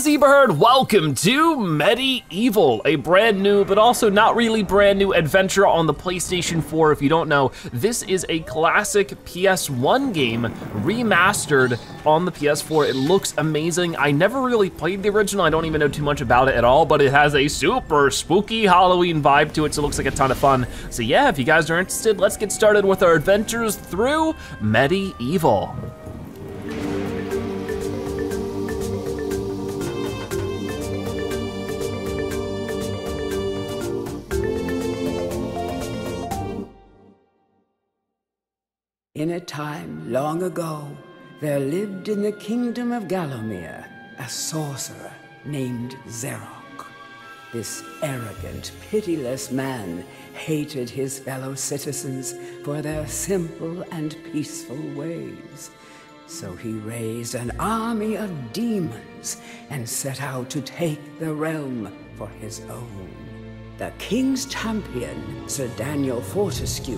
Zebraherd, welcome to MediEvil, a brand new, but also not really brand new adventure on the PlayStation 4. If you don't know, this is a classic PS1 game remastered on the PS4. It looks amazing. I never really played the original. I don't even know too much about it at all, but it has a super spooky Halloween vibe to it, so it looks like a ton of fun. So yeah, if you guys are interested, let's get started with our adventures through MediEvil. In a time long ago, there lived in the kingdom of Gallowmere a sorcerer named Zarok. This arrogant, pitiless man hated his fellow citizens for their simple and peaceful ways. So he raised an army of demons and set out to take the realm for his own. The king's champion, Sir Daniel Fortesque,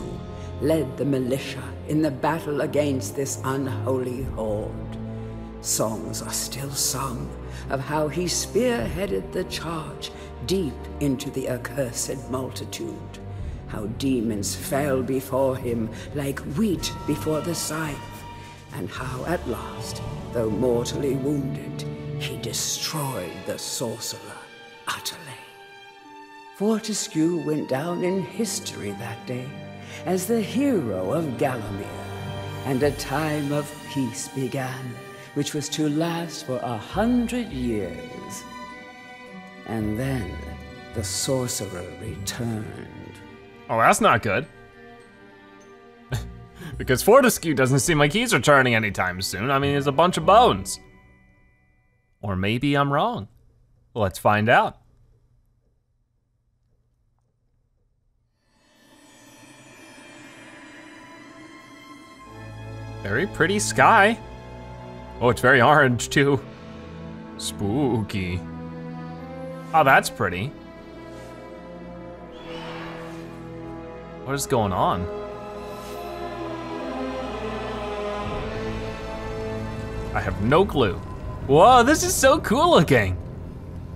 led the militia in the battle against this unholy horde. Songs are still sung of how he spearheaded the charge deep into the accursed multitude, how demons fell before him like wheat before the scythe, and how at last, though mortally wounded, he destroyed the sorcerer utterly. Fortesque went down in history that day as the hero of Gallowmere, and a time of peace began, which was to last for a hundred years. And then the sorcerer returned. Oh, that's not good. because Fortesque doesn't seem like he's returning anytime soon. I mean, he's a bunch of bones. Or maybe I'm wrong. Let's find out. Very pretty sky. Oh, it's very orange too. Spooky. Oh, that's pretty. What is going on? I have no clue. Whoa, this is so cool looking.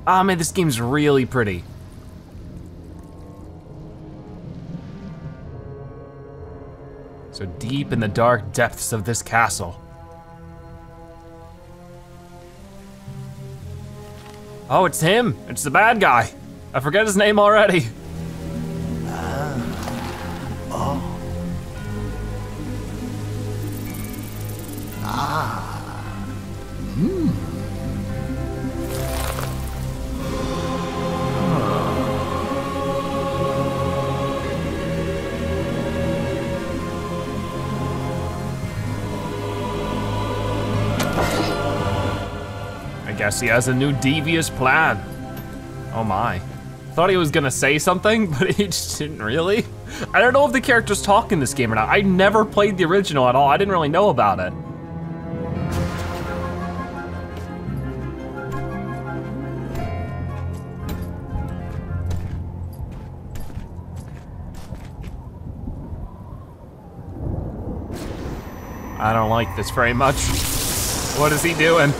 Ah, oh, man, this game's really pretty. So deep in the dark depths of this castle. Oh, it's him. It's the bad guy. I forget his name already. He has a new devious plan. Oh my. Thought he was gonna say something, but he just didn't really. I don't know if the characters talk in this game or not. I never played the original at all. I didn't really know about it. I don't like this very much. What is he doing?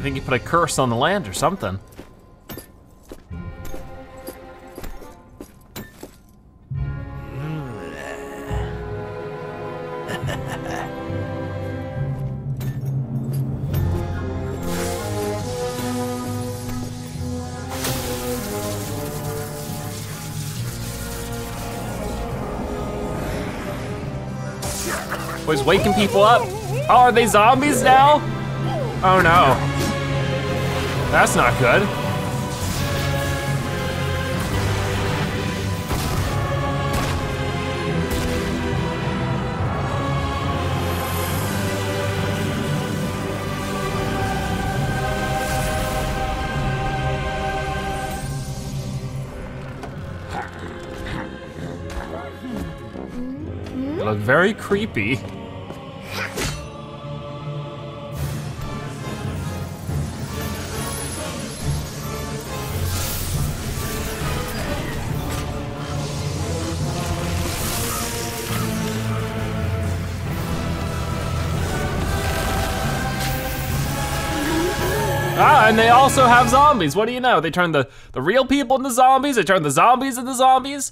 Think he put a curse on the land or something. Was waking people up. Oh, are they zombies now? Oh no. That's not good. Look very creepy. And they also have zombies. What do you know? They turn the, the real people into zombies, they turn the zombies into zombies.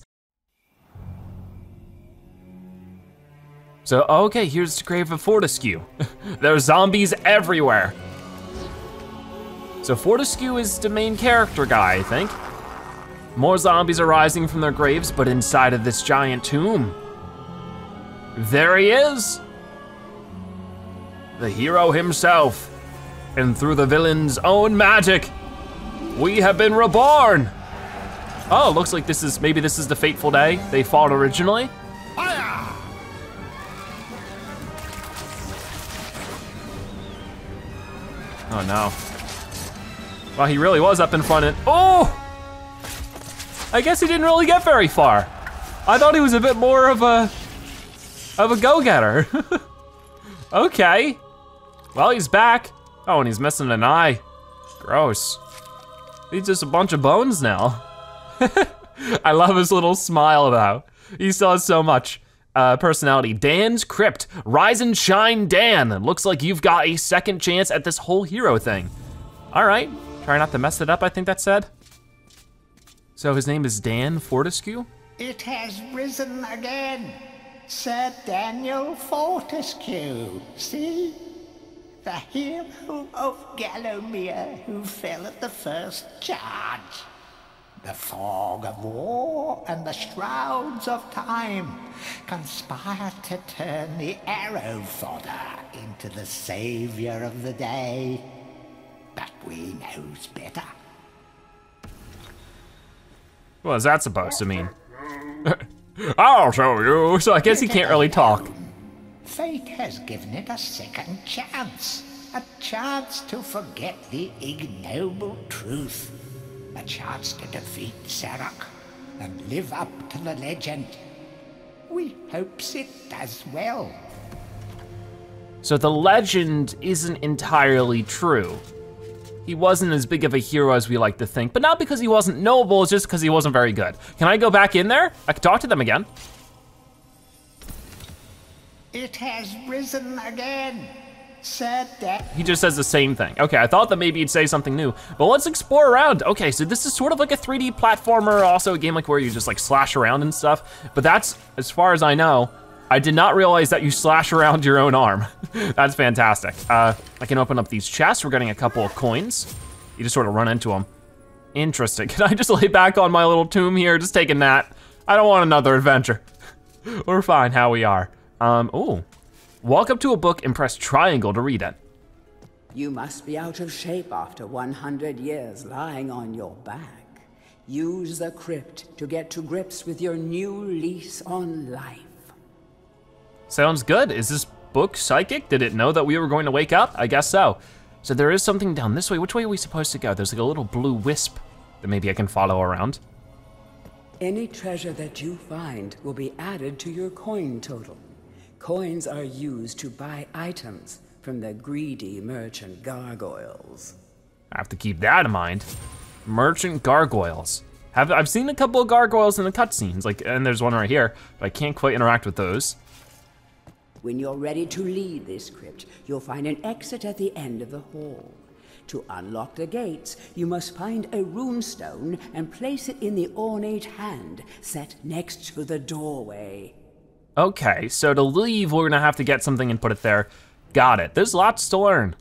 So, okay, here's the grave of Fortesque. There's zombies everywhere. So Fortesque is the main character guy, I think. More zombies are rising from their graves, but inside of this giant tomb. There he is. The hero himself. And through the villain's own magic, we have been reborn. Oh, looks like this is, maybe this is the fateful day they fought originally. Oh no. Well, he really was up in front and, oh! I guess he didn't really get very far. I thought he was a bit more of a, of a go-getter. okay. Well, he's back. Oh, and he's missing an eye. Gross. He's just a bunch of bones now. I love his little smile though. He still has so much uh, personality. Dan's Crypt, Rise and Shine Dan. Looks like you've got a second chance at this whole hero thing. All right, try not to mess it up, I think that said. So his name is Dan Fortesque? It has risen again. Sir Daniel Fortesque, see? The hero of Gallowmere who fell at the first charge. The fog of war and the shrouds of time conspire to turn the arrow fodder into the savior of the day. But we knows better. What is that supposed to mean? I'll show you. So I guess he can't really talk. Fate has given it a second chance. A chance to forget the ignoble truth a chance to defeat Zarok and live up to the legend. We hopes it does well. So the legend isn't entirely true. He wasn't as big of a hero as we like to think, but not because he wasn't noble, it's just because he wasn't very good. Can I go back in there? I can talk to them again. It has risen again said that. He just says the same thing. Okay, I thought that maybe he'd say something new, but let's explore around. Okay, so this is sort of like a 3D platformer, also a game like where you just like slash around and stuff, but that's, as far as I know, I did not realize that you slash around your own arm. that's fantastic. Uh, I can open up these chests. We're getting a couple of coins. You just sort of run into them. Interesting. Can I just lay back on my little tomb here, just a nap? I don't want another adventure. We're fine how we are. Um, oh, Walk up to a book and press triangle to read it. You must be out of shape after 100 years lying on your back. Use the crypt to get to grips with your new lease on life. Sounds good. Is this book psychic? Did it know that we were going to wake up? I guess so. So there is something down this way. Which way are we supposed to go? There's like a little blue wisp that maybe I can follow around. Any treasure that you find will be added to your coin total. Coins are used to buy items from the greedy merchant gargoyles. I have to keep that in mind. Merchant gargoyles. Have, I've seen a couple of gargoyles in the cutscenes, like, and there's one right here, but I can't quite interact with those. When you're ready to leave this crypt, you'll find an exit at the end of the hall. To unlock the gates, you must find a runestone and place it in the ornate hand set next to the doorway. Okay, so to leave, we're gonna have to get something and put it there. Got it, there's lots to learn.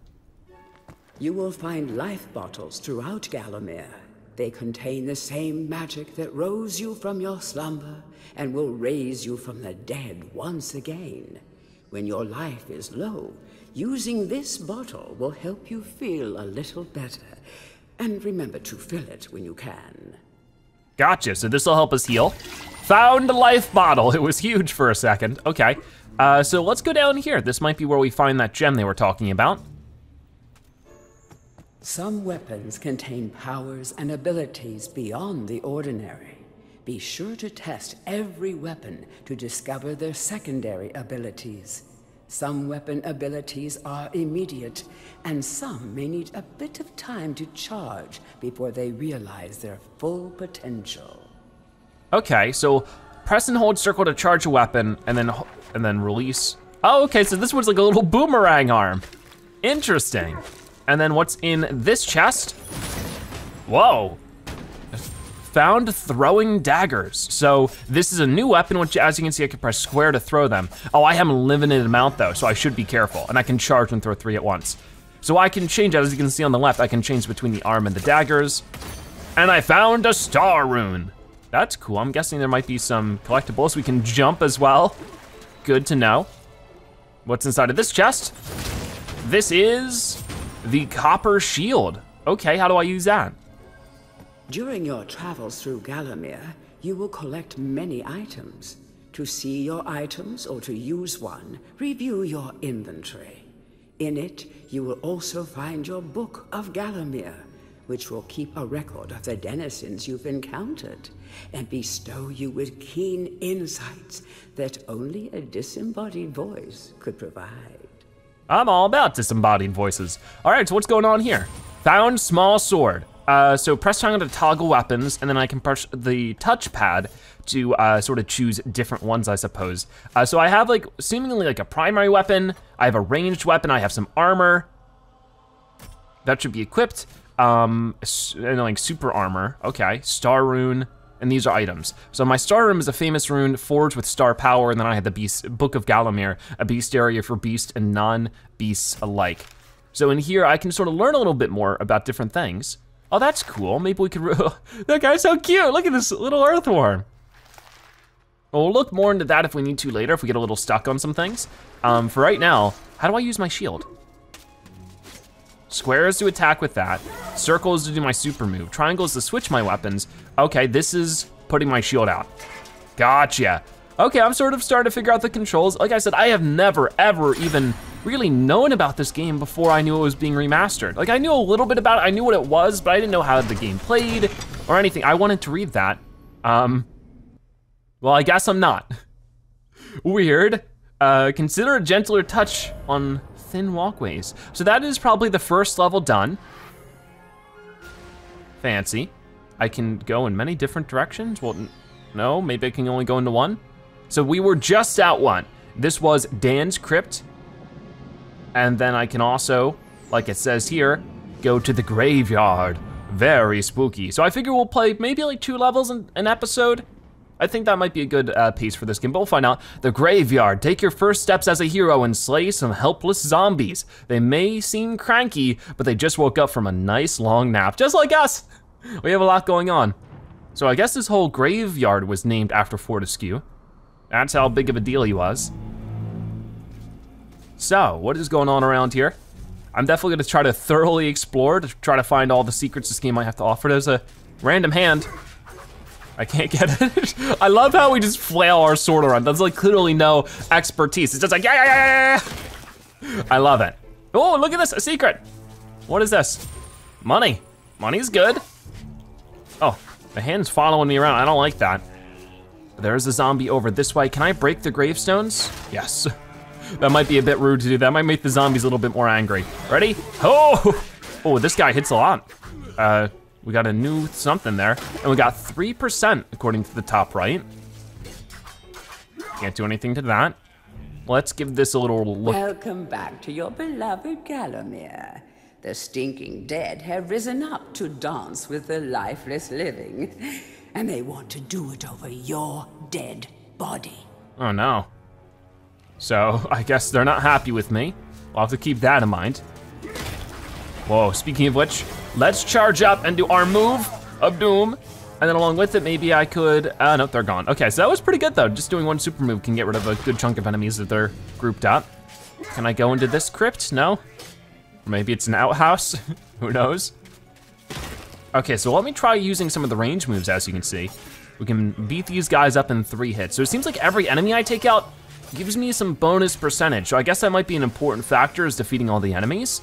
You will find life bottles throughout Gallowmere. They contain the same magic that rose you from your slumber and will raise you from the dead once again. When your life is low, using this bottle will help you feel a little better. And remember to fill it when you can. Gotcha, so this will help us heal. Found life bottle. It was huge for a second. Okay, uh, so let's go down here. This might be where we find that gem they were talking about. Some weapons contain powers and abilities beyond the ordinary. Be sure to test every weapon to discover their secondary abilities. Some weapon abilities are immediate, and some may need a bit of time to charge before they realize their full potential. Okay, so press and hold circle to charge a weapon, and then and then release. Oh, okay, so this was like a little boomerang arm. Interesting. And then what's in this chest? Whoa. Found throwing daggers. So this is a new weapon, which as you can see, I can press square to throw them. Oh, I have a limited amount though, so I should be careful. And I can charge and throw three at once. So I can change, as you can see on the left, I can change between the arm and the daggers. And I found a star rune. That's cool, I'm guessing there might be some collectibles. We can jump as well. Good to know. What's inside of this chest? This is the copper shield. Okay, how do I use that? During your travels through Gallowmere, you will collect many items. To see your items or to use one, review your inventory. In it, you will also find your Book of Gallowmere, which will keep a record of the denizens you've encountered and bestow you with keen insights that only a disembodied voice could provide. I'm all about disembodied voices. All right, so what's going on here? Found small sword. Uh, so press triangle to toggle weapons, and then I can press the touchpad to uh, sort of choose different ones, I suppose. Uh, so I have like seemingly like a primary weapon. I have a ranged weapon. I have some armor. That should be equipped. Um, and like super armor. Okay, star rune. And these are items. So my star rune is a famous rune forged with star power, and then I had the beast book of Gallowmere, a bestiary for beast and non-beasts alike. So in here, I can sort of learn a little bit more about different things. Oh, that's cool. Maybe we could, that guy's so cute. Look at this little earthworm. Well, we'll look more into that if we need to later, if we get a little stuck on some things. Um, for right now, how do I use my shield? Square is to attack with that. Circle is to do my super move. Triangle is to switch my weapons. Okay, this is putting my shield out. Gotcha. Okay, I'm sort of starting to figure out the controls. Like I said, I have never, ever even really known about this game before I knew it was being remastered. Like I knew a little bit about it, I knew what it was, but I didn't know how the game played or anything. I wanted to read that. Um, well, I guess I'm not. Weird. Uh, consider a gentler touch on thin walkways. So that is probably the first level done. Fancy. I can go in many different directions. Well, no, maybe I can only go into one. So we were just at one. This was Dan's Crypt. And then I can also, like it says here, go to the graveyard. Very spooky. So I figure we'll play maybe like two levels in an episode. I think that might be a good uh, piece for this game, but we'll find out. The Graveyard. Take your first steps as a hero and slay some helpless zombies. They may seem cranky, but they just woke up from a nice long nap, just like us. We have a lot going on. So I guess this whole graveyard was named after Fortesque. That's how big of a deal he was. So, what is going on around here? I'm definitely gonna try to thoroughly explore to try to find all the secrets this game might have to offer. There's a random hand. I can't get it. I love how we just flail our sword around. That's like clearly no expertise. It's just like, yeah, yeah, yeah, yeah. I love it. Oh, look at this, a secret. What is this? Money. Money's good. Oh, the hand's following me around. I don't like that. There's a zombie over this way. Can I break the gravestones? Yes. that might be a bit rude to do. That might make the zombies a little bit more angry. Ready? Oh! Oh, this guy hits a lot. Uh, we got a new something there. And we got 3% according to the top right. Can't do anything to that. Let's give this a little look. Welcome back to your beloved Gallowmere. The stinking dead have risen up to dance with the lifeless living. And they want to do it over your dead body. Oh no. So I guess they're not happy with me. I'll have to keep that in mind. Whoa, speaking of which, let's charge up and do our move of doom. And then along with it, maybe I could, uh, nope, they're gone. Okay, so that was pretty good though. Just doing one super move can get rid of a good chunk of enemies if they're grouped up. Can I go into this crypt? No? Or maybe it's an outhouse, who knows? Okay, so let me try using some of the range moves as you can see. We can beat these guys up in three hits. So it seems like every enemy I take out gives me some bonus percentage. So I guess that might be an important factor is defeating all the enemies.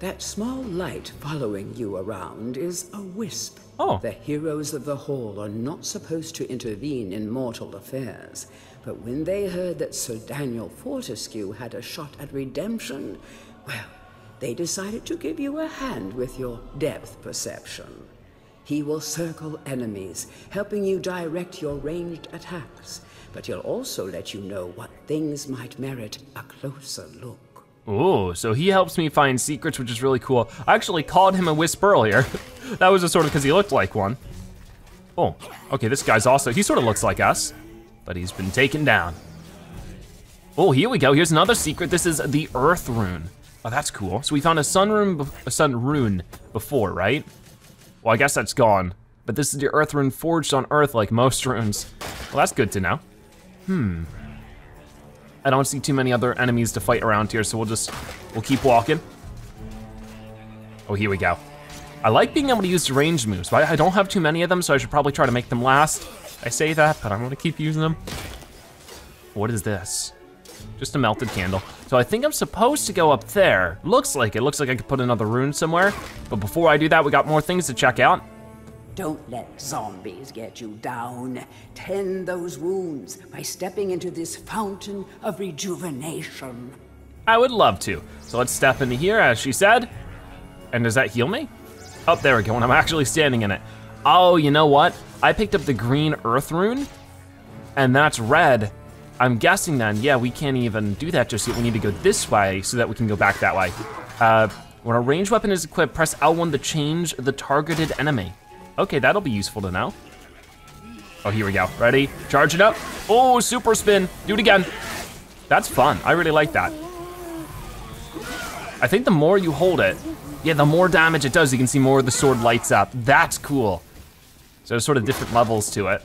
That small light following you around is a wisp. Oh. The heroes of the Hall are not supposed to intervene in mortal affairs, but when they heard that Sir Daniel Fortesque had a shot at redemption, well, they decided to give you a hand with your depth perception. He will circle enemies, helping you direct your ranged attacks, but he'll also let you know what things might merit a closer look. Ooh, so he helps me find secrets, which is really cool. I actually called him a wisp earlier. that was just sort of because he looked like one. Oh, okay, this guy's also, he sort of looks like us, but he's been taken down. Oh, here we go, here's another secret. This is the Earth Rune. Oh, that's cool. So we found a sun rune, a sun rune before, right? Well, I guess that's gone. But this is the Earth Rune forged on Earth like most runes. Well, that's good to know. Hmm. I don't see too many other enemies to fight around here, so we'll just, we'll keep walking. Oh, here we go. I like being able to use range moves, but I don't have too many of them, so I should probably try to make them last. I say that, but I'm gonna keep using them. What is this? Just a melted candle. So I think I'm supposed to go up there. Looks like it, looks like I could put another rune somewhere. But before I do that, we got more things to check out. Don't let zombies get you down. Tend those wounds by stepping into this fountain of rejuvenation. I would love to. So let's step into here, as she said. And does that heal me? Oh, there we go, and I'm actually standing in it. Oh, you know what? I picked up the green earth rune, and that's red. I'm guessing then, yeah, we can't even do that just yet. We need to go this way so that we can go back that way. Uh, when a ranged weapon is equipped, press L1 to change the targeted enemy. Okay, that'll be useful to know. Oh, here we go. Ready? Charge it up. Oh, super spin. Do it again. That's fun. I really like that. I think the more you hold it, yeah, the more damage it does. You can see more of the sword lights up. That's cool. So there's sort of different levels to it.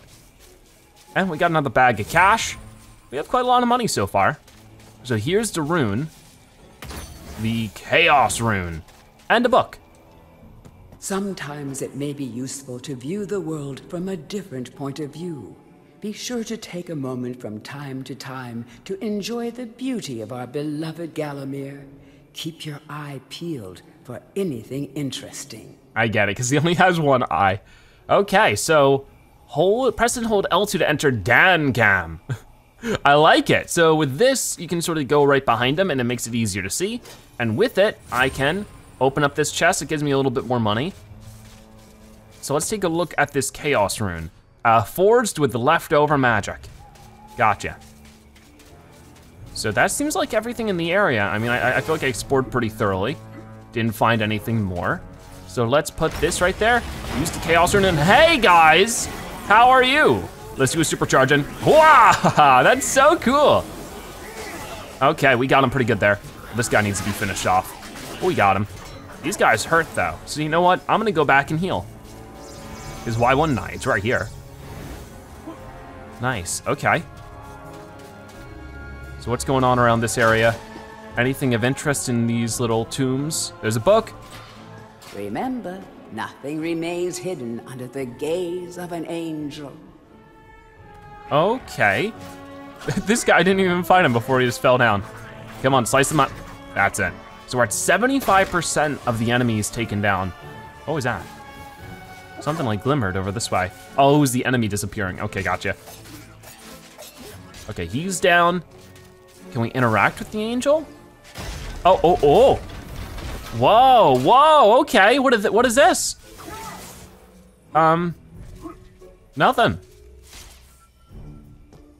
And we got another bag of cash. We have quite a lot of money so far. So here's the rune, the Chaos Rune, and a book. Sometimes it may be useful to view the world from a different point of view. Be sure to take a moment from time to time to enjoy the beauty of our beloved Gallowmere. Keep your eye peeled for anything interesting. I get it, because he only has one eye. Okay, so hold, press and hold L2 to enter Dancam. I like it. So with this, you can sort of go right behind him and it makes it easier to see. And with it, I can open up this chest. It gives me a little bit more money. So let's take a look at this Chaos Rune. Uh, forged with the leftover magic. Gotcha. So that seems like everything in the area. I mean, I, I feel like I explored pretty thoroughly. Didn't find anything more. So let's put this right there. Use the Chaos Rune and hey guys, how are you? Let's do a supercharging. Wow, that's so cool. Okay, we got him pretty good there. This guy needs to be finished off. We got him. These guys hurt though. So you know what? I'm gonna go back and heal. Because why wouldn't I? It's right here. Nice, okay. So what's going on around this area? Anything of interest in these little tombs? There's a book. Remember, nothing remains hidden under the gaze of an angel. Okay. this guy didn't even find him before he just fell down. Come on, slice him up. That's it. So we're at 75% of the enemies taken down. What was that? Something like glimmered over this way. Oh, it was the enemy disappearing. Okay, gotcha. Okay, he's down. Can we interact with the angel? Oh, oh, oh. Whoa, whoa, okay. What is, what is this? Um, nothing.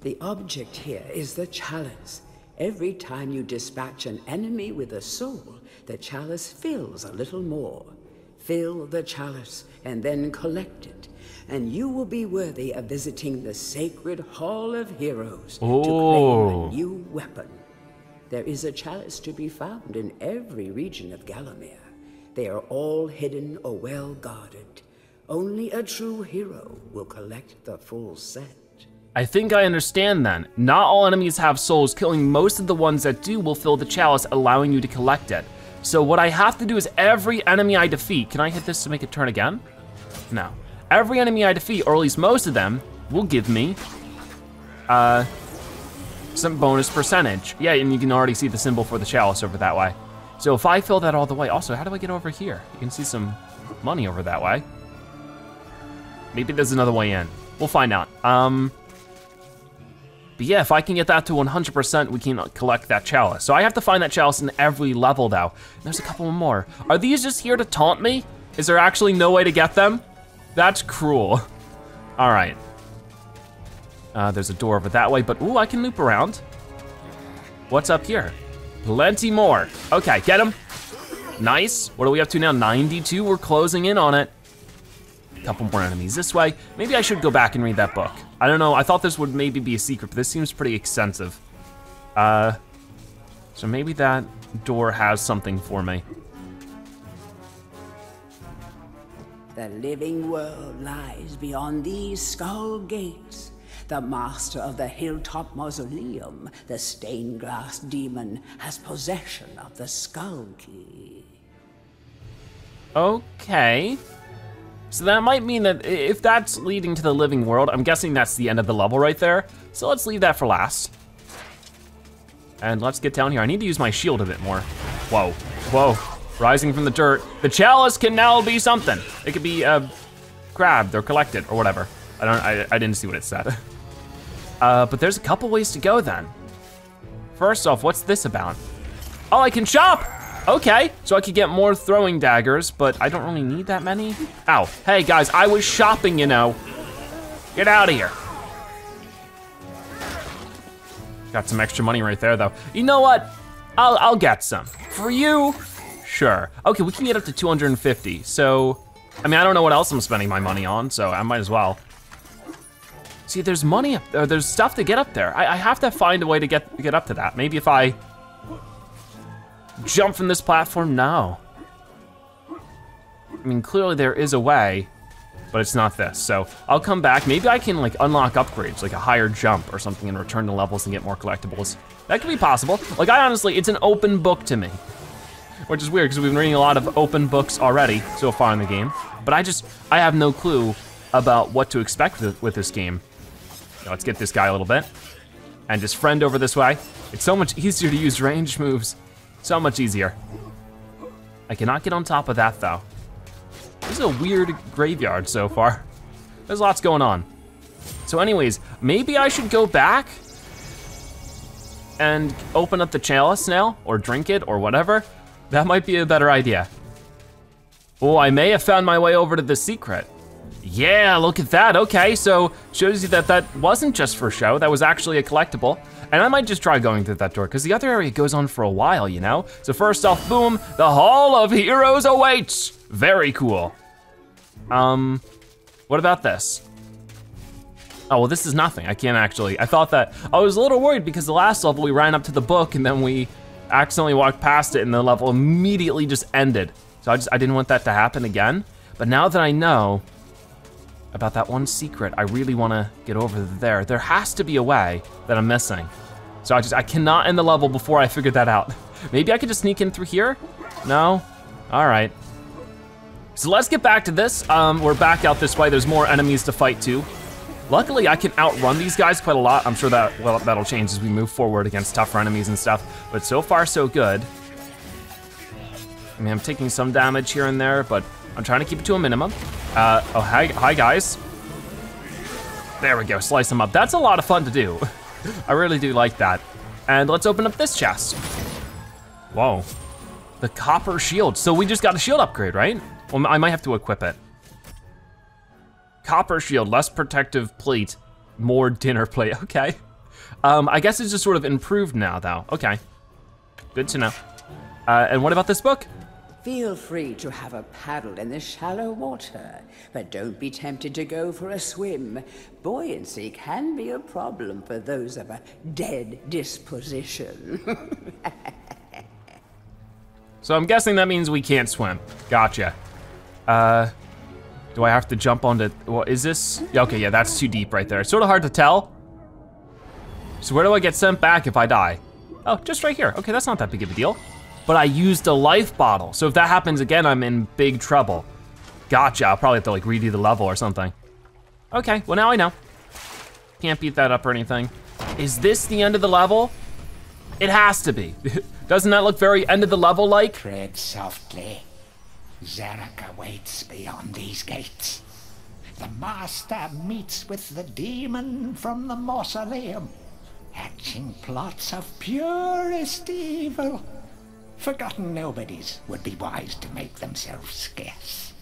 The object here is the chalice. Every time you dispatch an enemy with a soul, the chalice fills a little more. Fill the chalice and then collect it, and you will be worthy of visiting the sacred Hall of Heroes to claim Oh. a new weapon. There is a chalice to be found in every region of Gallowmere. They are all hidden or well guarded. Only a true hero will collect the full set. I think I understand then. Not all enemies have souls, killing most of the ones that do will fill the chalice, allowing you to collect it. So what I have to do is every enemy I defeat, can I hit this to make it turn again? No. Every enemy I defeat, or at least most of them, will give me uh, some bonus percentage. Yeah, and you can already see the symbol for the chalice over that way. So if I fill that all the way, also, how do I get over here? You can see some money over that way. Maybe there's another way in. We'll find out. Um, but yeah, if I can get that to 100%, we can collect that chalice. So I have to find that chalice in every level though. There's a couple more. Are these just here to taunt me? Is there actually no way to get them? That's cruel. All right. Uh, there's a door over that way, but ooh, I can loop around. What's up here? Plenty more. Okay, get him. Nice. What are we up to now? 92, we're closing in on it. Couple more enemies this way. Maybe I should go back and read that book. I don't know, I thought this would maybe be a secret, but this seems pretty extensive. Uh, so maybe that door has something for me. The living world lies beyond these skull gates. The master of the hilltop mausoleum, the stained glass demon, has possession of the skull key. Okay. So that might mean that if that's leading to the living world, I'm guessing that's the end of the level right there. So let's leave that for last. And let's get down here. I need to use my shield a bit more. Whoa, whoa, rising from the dirt. The chalice can now be something. It could be uh, grabbed or collected or whatever. I don't, I, I didn't see what it said. Uh, but there's a couple ways to go then. First off, what's this about? Oh, I can shop! Okay, so I could get more throwing daggers, but I don't really need that many. Ow, hey guys, I was shopping, you know. Get out of here. Got some extra money right there though. You know what? I'll, I'll get some. For you, sure. Okay, we can get up to 250, so, I mean, I don't know what else I'm spending my money on, so I might as well. See, there's money up there, there's stuff to get up there. I, I have to find a way to get, get up to that. Maybe if I jump from this platform, no. I mean, clearly there is a way, but it's not this. So I'll come back. Maybe I can like unlock upgrades, like a higher jump or something and return to levels and get more collectibles. That could be possible. Like I honestly, it's an open book to me. Which is weird because we've been reading a lot of open books already so far in the game. But I just, I have no clue about what to expect with, with this game. Now let's get this guy a little bit. And just friend over this way. It's so much easier to use range moves. So much easier. I cannot get on top of that though. This is a weird graveyard so far. There's lots going on. So anyways, maybe I should go back and open up the chalice now, or drink it, or whatever. That might be a better idea. Oh, I may have found my way over to the secret. Yeah, look at that, okay, so shows you that that wasn't just for show, that was actually a collectible. And I might just try going through that door, because the other area goes on for a while, you know? So first off, boom, the Hall of Heroes awaits. Very cool. Um, what about this? Oh, well, this is nothing. I can't actually, I thought that, I was a little worried because the last level we ran up to the book and then we accidentally walked past it and the level immediately just ended. So I just, I didn't want that to happen again. But now that I know about that one secret, I really wanna get over there. There has to be a way that I'm missing. So I just, I cannot end the level before I figure that out. Maybe I could just sneak in through here? No? All right. So let's get back to this. Um, we're back out this way. There's more enemies to fight too. Luckily, I can outrun these guys quite a lot. I'm sure that well, that'll change as we move forward against tougher enemies and stuff. But so far, so good. I mean, I'm taking some damage here and there, but I'm trying to keep it to a minimum. Uh, oh, hi, hi guys. There we go, slice them up. That's a lot of fun to do. I really do like that. And let's open up this chest. Whoa, the copper shield. So we just got a shield upgrade, right? Well, I might have to equip it. Copper shield, less protective plate, more dinner plate, okay. Um, I guess it's just sort of improved now though, okay. Good to know. Uh, and what about this book? Feel free to have a paddle in the shallow water, but don't be tempted to go for a swim. Buoyancy can be a problem for those of a dead disposition. so I'm guessing that means we can't swim. Gotcha. Uh, do I have to jump onto, well, is this? Okay, yeah, that's too deep right there. It's sort of hard to tell. So where do I get sent back if I die? Oh, just right here. Okay, that's not that big of a deal. But I used a life bottle. So if that happens again, I'm in big trouble. Gotcha, I'll probably have to like redo the level or something. Okay, well now I know. Can't beat that up or anything. Is this the end of the level? It has to be. Doesn't that look very end of the level like? Tread softly. Zarok awaits beyond these gates. The master meets with the demon from the mausoleum, hatching plots of purest evil. Forgotten nobodies would be wise to make themselves scarce.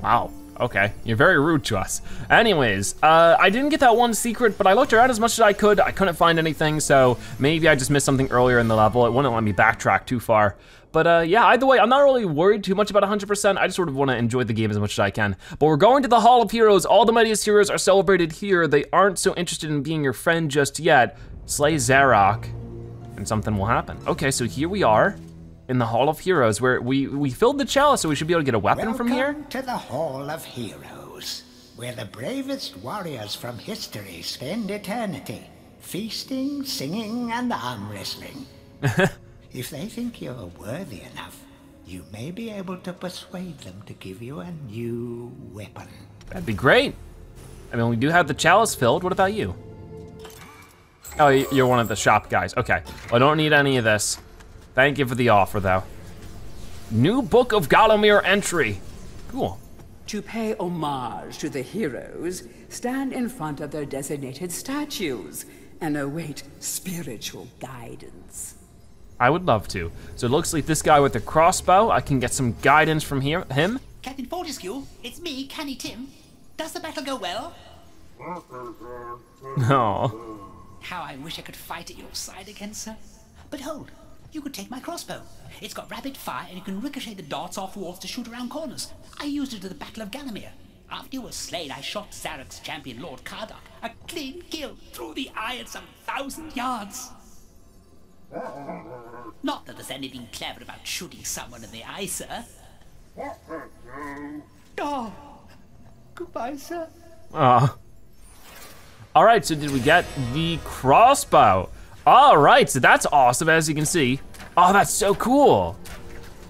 Wow. Okay, you're very rude to us. Anyways, uh, I didn't get that one secret, but I looked around as much as I could. I couldn't find anything, so maybe I just missed something earlier in the level. It wouldn't let me backtrack too far. But uh, yeah, either way, I'm not really worried too much about 100%. I just sort of want to enjoy the game as much as I can. But we're going to the Hall of Heroes. All the mightiest heroes are celebrated here. They aren't so interested in being your friend just yet. Slay Zarok, and something will happen. Okay, so here we are in the Hall of Heroes, where we, we filled the chalice, so we should be able to get a weapon Welcome from here. to the Hall of Heroes, where the bravest warriors from history spend eternity, feasting, singing, and arm wrestling. if they think you're worthy enough, you may be able to persuade them to give you a new weapon. That'd be great. I mean, we do have the chalice filled. What about you? Oh, you're one of the shop guys. Okay. Well, I don't need any of this. Thank you for the offer, though. New Book of Gallowmere entry. Cool. To pay homage to the heroes, stand in front of their designated statues and await spiritual guidance. I would love to. So it looks like this guy with the crossbow, I can get some guidance from here, him. Captain Fortesque, it's me, Canny Tim. Does the battle go well? Oh, How I wish I could fight at your side again, sir. But hold, you could take my crossbow. It's got rapid fire and you can ricochet the darts off walls to shoot around corners. I used it at the Battle of Gallowmere. After you were slain, I shot Zarok's champion, Lord Kardok. A clean kill through the eye at some thousand yards. Not that there's anything clever about shooting someone in the eye, sir. Oh, goodbye, sir. Aw. All right, so did we get the crossbow? All right, so that's awesome, as you can see. Oh, that's so cool.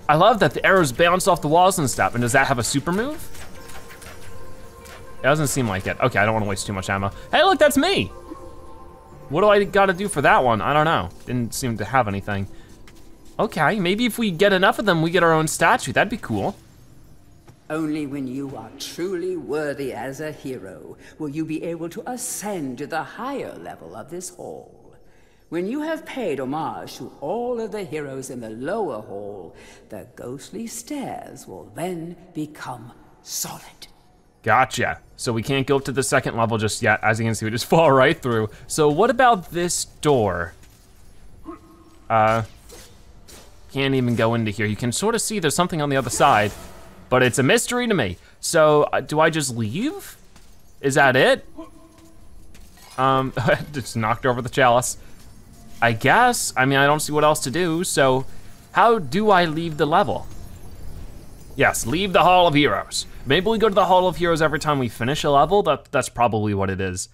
I love that the arrows bounce off the walls and stuff. And does that have a super move? It doesn't seem like it. Okay, I don't wanna waste too much ammo. Hey, look, that's me. What do I gotta do for that one? I don't know. Didn't seem to have anything. Okay, maybe if we get enough of them, we get our own statue. That'd be cool. Only when you are truly worthy as a hero will you be able to ascend to the higher level of this hall. When you have paid homage to all of the heroes in the lower hall, the ghostly stairs will then become solid. Gotcha. So we can't go up to the second level just yet. As you can see, we just fall right through. So what about this door? Uh, can't even go into here. You can sort of see there's something on the other side, but it's a mystery to me. So uh, do I just leave? Is that it? Um, just knocked over the chalice. I guess, I mean, I don't see what else to do. So how do I leave the level? Yes, leave the Hall of Heroes. Maybe we go to the Hall of Heroes every time we finish a level. That, that's probably what it is.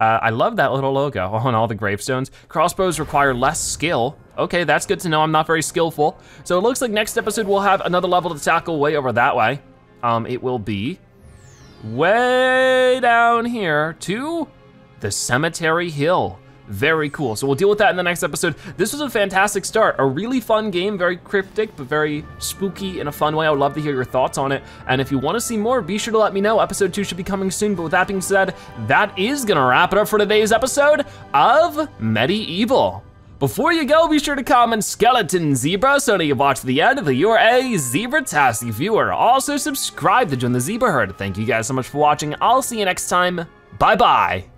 Uh, I love that little logo on all the gravestones. Crossbows require less skill. Okay, that's good to know. I'm not very skillful. So it looks like next episode we'll have another level to tackle way over that way. Um, it will be way down here to the Cemetery Hill. Very cool. So we'll deal with that in the next episode. This was a fantastic start. A really fun game, very cryptic, but very spooky in a fun way. I would love to hear your thoughts on it. And if you want to see more, be sure to let me know. Episode two should be coming soon. But with that being said, that is gonna wrap it up for today's episode of MediEvil. Before you go, be sure to comment skeleton zebra so that you watch the end of the you're a zebra-tastic viewer. Also subscribe to join the zebra herd. Thank you guys so much for watching. I'll see you next time. Bye-bye.